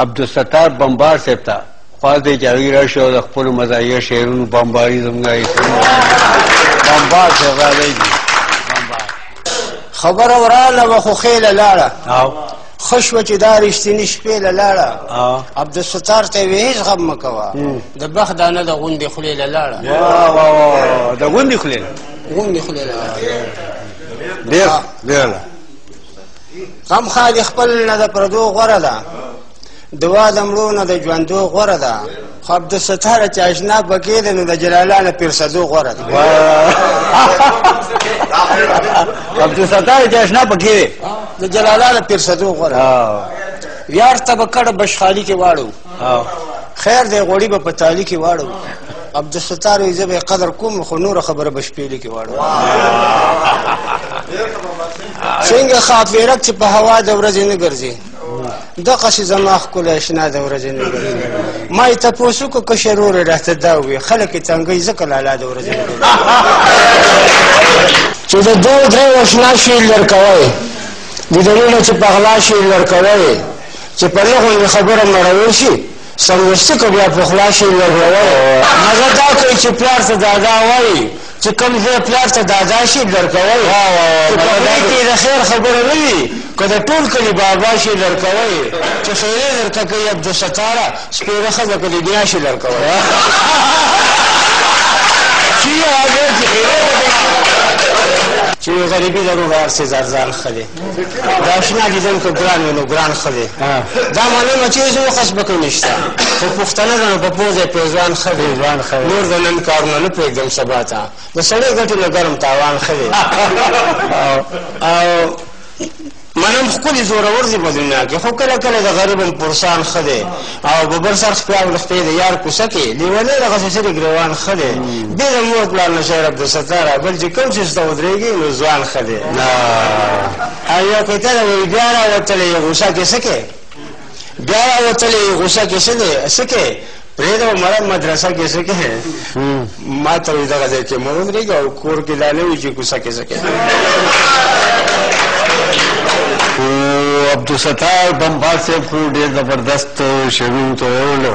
عبدالستار بمبار صاحب ته خواست دی چې هغوی راشي او د خپلو مزاحیه شعرونو بمباري زموږ بمبار صاحب راغلی دي خبره وراله وه خو خېله لاړه ښه شوه چې دا رښتیني شپې له لاړه عبدالستار ته یې وې هېڅ غم مه کوه د بخت دانه د غوندې خولې له لاړه د غوندې خولې غوندې خولې له لاړه ډېر ډېر غم خا د خپل نه د پردو غوره ده دوا د مړو نه د ژوندو غوره ده خو عبد الستار چې آشنا پکې ده نو د جلالانه پیر صدو غوره ده عبد الستار چې آشنا پکې ده د جلالانه پیر صدو غوره یار ته به کړه بشخالي کې واړو خیر دی غوړي به په تالي کې واړو عبد الستار یې زه به قدر کوم خو نور خبره به شپېلې کې واړو څنګه خاطرک چې په هوا د ورځې نه ګرځي دغه شي زما خپل آشنا د ورځې نه ګرځي ما یې تاسو کو کشرور راته دا وي خلک څنګه ځکه لاله د ورځې نه ګرځي چې د دوه درې آشنا شي لړکوي د دې نه چې پغلا شي لړکوي چې په نه غوندې خبره مړول شي سمدستي که بیا پخلا شي لرلوی مزه دا کوي چې پلار ته دادا وایي چې کوم ځای پلار ته دادا شي لرکوی چې په خولې کې د خیر خبره نه وي که د ټول کلي بابا شي لرکوی چې خیرې درته کوي عبدالستاره سپېره ښځه که د نیا شي لرکوی چې غریبي لرو هر څه زرځان ښه دی د اشنا دیدن که ګران وي نو ګران ښه دی دا معلومه چې هېڅ وخص پکې نشته خو پښتنه ده نو په پوزه پېزوان ښه دی نور د نن کارونه نه پرېږدم سبا ته د سړې ګټې نه ګرم تاوان ښه دی او منم ښکلي زورور دي په دنیا کې خو کله کله د غریب هم پرسان ښه دی او ببر سر سپیان لخته د یار کوسه کې لیونی د غسسری ګریوان خله به د یو پلان نشه رب د ستاره بل چې کوم څه ته ودرېږي نو ځوان خله او یو کته د بیا را وتلې غوسه کې سکه بیا را وتلې غوسه کې سکه پرې د مدرسه کې سکه ما ته وی دغه ځای کې مو ودرېږه او کور کې دا نه وي چې کوڅه کې ځکه عبدالستار بمبار صاحب خو ډېر زبردست شعرونو ته ویلو